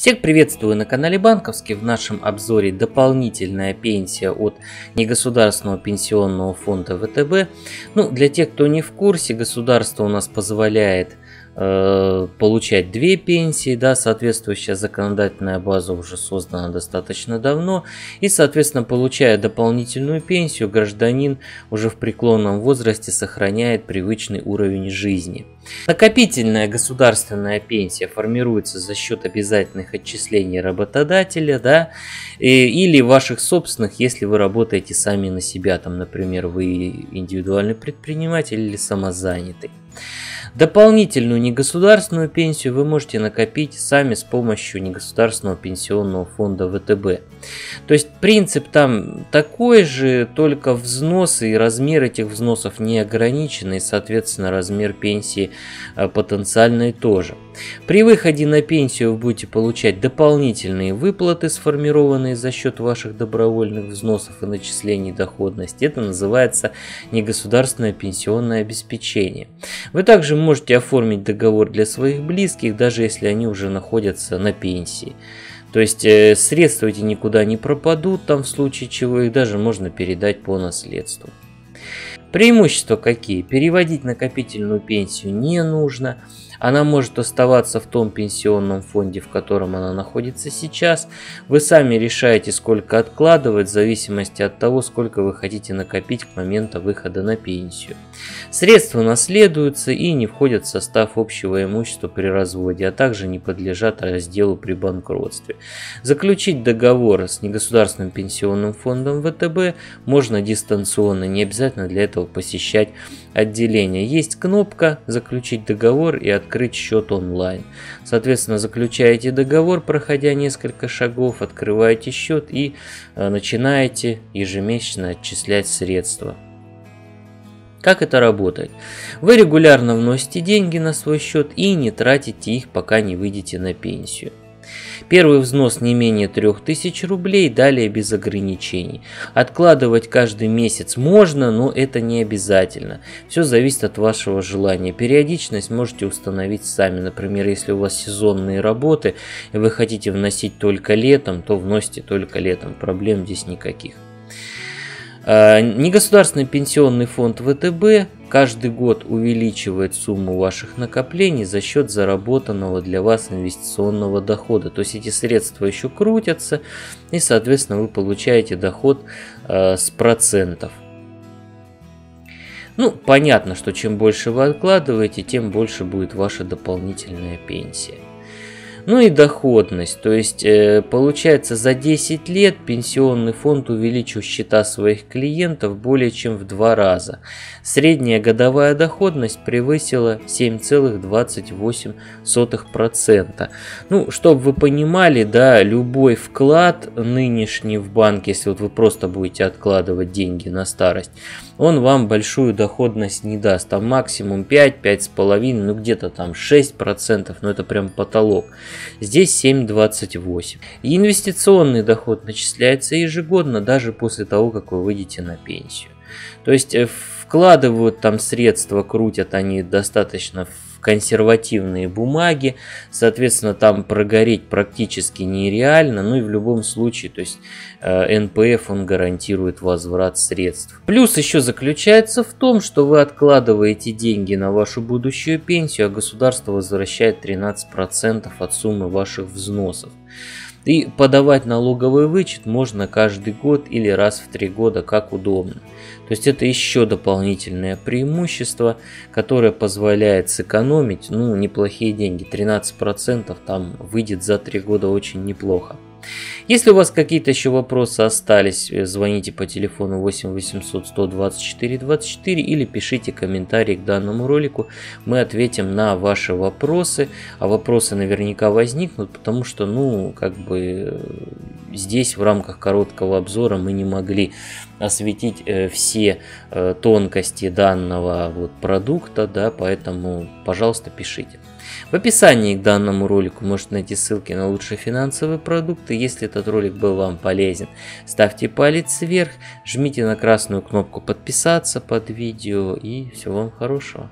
Всех приветствую на канале Банковский. В нашем обзоре дополнительная пенсия от негосударственного пенсионного фонда ВТБ. Ну, для тех, кто не в курсе, государство у нас позволяет получать две пенсии, да, соответствующая законодательная база уже создана достаточно давно, и, соответственно, получая дополнительную пенсию, гражданин уже в преклонном возрасте сохраняет привычный уровень жизни. Накопительная государственная пенсия формируется за счет обязательных отчислений работодателя, да, или ваших собственных, если вы работаете сами на себя, там, например, вы индивидуальный предприниматель или самозанятый. Дополнительную негосударственную пенсию вы можете накопить сами с помощью негосударственного пенсионного фонда ВТБ. То есть принцип там такой же, только взносы и размер этих взносов не ограничены, и соответственно размер пенсии а, потенциальный тоже. При выходе на пенсию вы будете получать дополнительные выплаты, сформированные за счет ваших добровольных взносов и начислений доходности. Это называется негосударственное пенсионное обеспечение. Вы также можете оформить договор для своих близких, даже если они уже находятся на пенсии. То есть э, средства эти никуда не пропадут, там в случае чего их даже можно передать по наследству. Преимущества какие? Переводить накопительную пенсию не нужно. Она может оставаться в том пенсионном фонде, в котором она находится сейчас. Вы сами решаете, сколько откладывать, в зависимости от того, сколько вы хотите накопить к моменту выхода на пенсию. Средства наследуются и не входят в состав общего имущества при разводе, а также не подлежат разделу при банкротстве. Заключить договор с негосударственным пенсионным фондом ВТБ можно дистанционно, не обязательно для этого посещать отделение. Есть кнопка «Заключить договор» и «Открыть открыть счет онлайн. Соответственно, заключаете договор, проходя несколько шагов, открываете счет и э, начинаете ежемесячно отчислять средства. Как это работает? Вы регулярно вносите деньги на свой счет и не тратите их, пока не выйдете на пенсию. Первый взнос не менее 3000 рублей, далее без ограничений. Откладывать каждый месяц можно, но это не обязательно. Все зависит от вашего желания. Периодичность можете установить сами. Например, если у вас сезонные работы и вы хотите вносить только летом, то вносите только летом. Проблем здесь никаких. А, негосударственный пенсионный фонд ВТБ каждый год увеличивает сумму ваших накоплений за счет заработанного для вас инвестиционного дохода. То есть эти средства еще крутятся и, соответственно, вы получаете доход э, с процентов. Ну, понятно, что чем больше вы откладываете, тем больше будет ваша дополнительная пенсия. Ну и доходность, то есть э, получается за 10 лет пенсионный фонд увеличил счета своих клиентов более чем в два раза. Средняя годовая доходность превысила 7,28%. Ну, чтобы вы понимали, да, любой вклад нынешний в банк, если вот вы просто будете откладывать деньги на старость, он вам большую доходность не даст. Там максимум 5, 5,5, ну где-то там 6%, но это прям потолок. Здесь 7,28. И инвестиционный доход начисляется ежегодно, даже после того, как вы выйдете на пенсию. То есть э, вкладывают там средства, крутят они достаточно консервативные бумаги, соответственно, там прогореть практически нереально, ну и в любом случае, то есть э, НПФ он гарантирует возврат средств. Плюс еще заключается в том, что вы откладываете деньги на вашу будущую пенсию, а государство возвращает 13% от суммы ваших взносов. И подавать налоговый вычет можно каждый год или раз в три года, как удобно. То есть это еще дополнительное преимущество, которое позволяет сэкономить ну, неплохие деньги. 13% там выйдет за три года очень неплохо. Если у вас какие-то еще вопросы остались, э, звоните по телефону 8 800 124 24 или пишите комментарии к данному ролику. Мы ответим на ваши вопросы. А вопросы наверняка возникнут, потому что, ну, как бы здесь в рамках короткого обзора мы не могли осветить э, все тонкости данного вот продукта, да, поэтому, пожалуйста, пишите. В описании к данному ролику можете найти ссылки на лучшие финансовые продукты. Если этот ролик был вам полезен, ставьте палец вверх, жмите на красную кнопку подписаться под видео и всего вам хорошего.